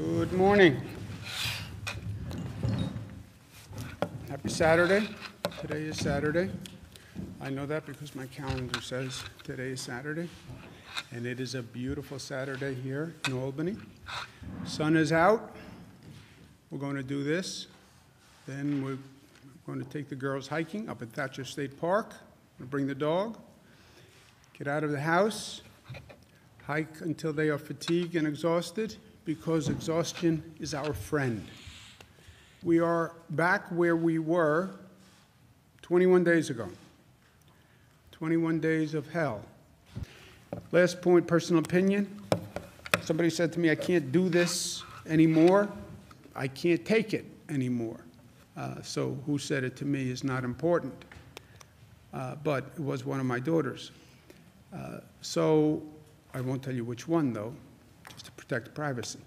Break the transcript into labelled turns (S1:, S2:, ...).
S1: Good morning. Happy Saturday. Today is Saturday. I know that because my calendar says today is Saturday. And it is a beautiful Saturday here in Albany. Sun is out. We're going to do this. Then we're going to take the girls hiking up at Thacher State Park. We'll bring the dog. Get out of the house. Hike until they are fatigued and exhausted because exhaustion is our friend. We are back where we were 21 days ago. 21 days of hell. Last point, personal opinion. Somebody said to me, I can't do this anymore. I can't take it anymore. Uh, so who said it to me is not important. Uh, but it was one of my daughters. Uh, so I won't tell you which one, though, protect privacy.